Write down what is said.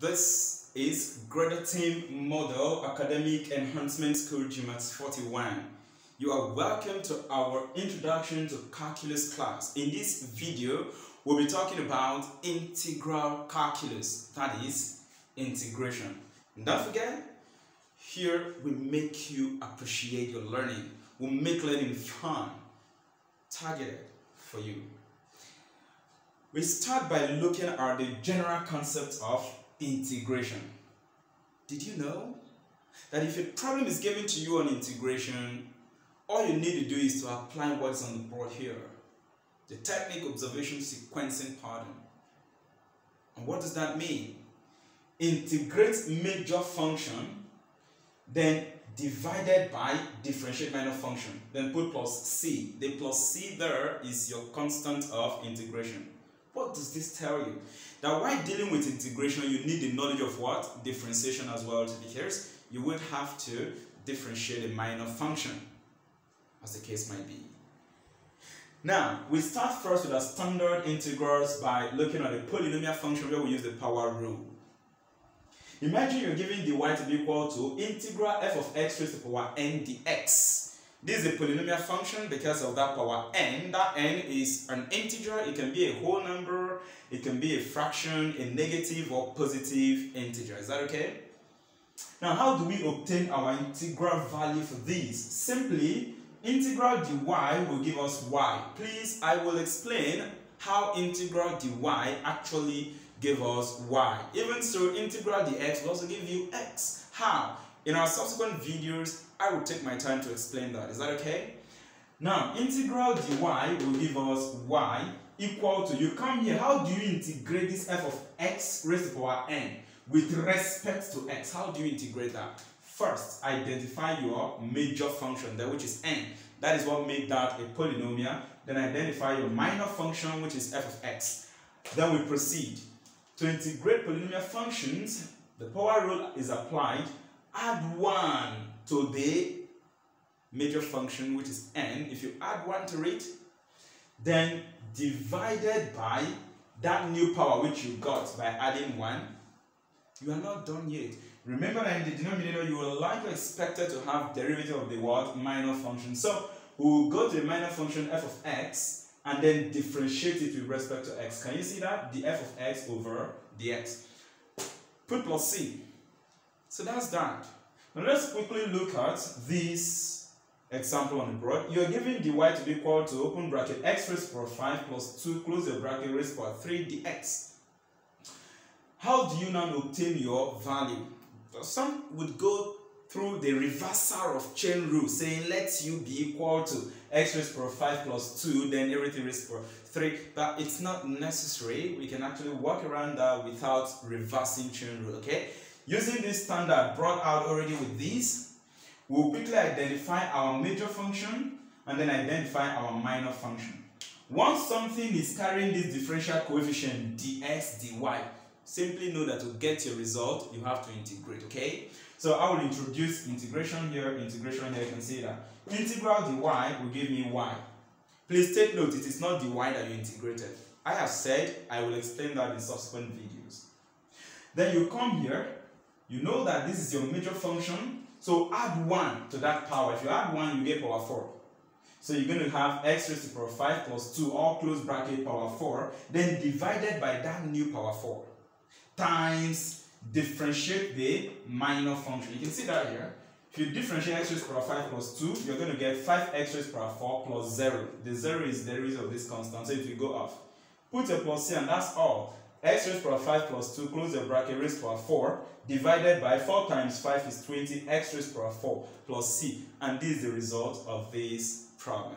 This is Greater Team Model Academic Enhancement School GMAT 41. You are welcome to our Introduction to Calculus class. In this video, we'll be talking about integral calculus, that is, integration. And don't forget, here we make you appreciate your learning. We'll make learning fun, targeted for you. We start by looking at the general concept of integration. Did you know that if a problem is given to you on integration, all you need to do is to apply what's on the board here. The technique observation sequencing pattern. And what does that mean? Integrate major function, then divided by differentiate minor function. Then put plus c. The plus c there is your constant of integration. What does this tell you? That while dealing with integration, you need the knowledge of what? Differentiation as well. Because you would have to differentiate a minor function, as the case might be. Now, we start first with our standard integrals by looking at a polynomial function where we use the power rule. Imagine you're given dy to be equal to integral f of x raised to the power n dx. This is a polynomial function because of that power n. That n is an integer. It can be a whole number, it can be a fraction, a negative or positive integer. Is that okay? Now, how do we obtain our integral value for this? Simply, integral dy will give us y. Please, I will explain how integral dy actually give us y. Even so, integral dx will also give you x. How? In our subsequent videos, I will take my time to explain that. Is that okay? Now, integral dy will give us y equal to, you come here, how do you integrate this f of x raised to the power n with respect to x? How do you integrate that? First, identify your major function there, which is n. That is what made that a polynomial. Then identify your minor function, which is f of x. Then we proceed. To integrate polynomial functions, the power rule is applied. Add 1 to the major function, which is n. If you add 1 to it, then divided by that new power which you got by adding 1, you are not done yet. Remember that in the denominator, you will likely expected to have derivative of the word minor function. So, we will go to the minor function f of x and then differentiate it with respect to x. Can you see that? The f of x over dx. Put plus c. So that's that. Now let's quickly look at this example on the board. You are given dy to be equal to open bracket x raised to power 5 plus 2 close the bracket raised to power 3 dx. How do you now obtain your value? Some would go through the reversal of chain rule saying let u be equal to x raised to power 5 plus 2 then everything raised to power 3 but it's not necessary we can actually work around that without reversing chain rule okay using this standard brought out already with this we'll quickly identify our major function and then identify our minor function once something is carrying this differential coefficient dx dy simply know that to get your result you have to integrate okay so I will introduce integration here, integration here, you can see that. Integral dy will give me y. Please take note, it is not dy that you integrated. I have said I will explain that in subsequent videos. Then you come here, you know that this is your major function, so add 1 to that power. If you add 1, you get power 4. So you're going to have x raised to the power 5 plus 2, all close bracket power 4, then divided by that new power 4, times differentiate the minor function. You can see that here. If you differentiate x raised to power 5 plus 2, you're going to get 5x raised to power 4 plus 0. The 0 is the derivative of this constant, so it will go off. Put a plus here and that's all. X raised to power 5 plus 2, close the bracket, raised to power 4, divided by 4 times 5 is 20, x raised to power 4 plus c. And this is the result of this problem.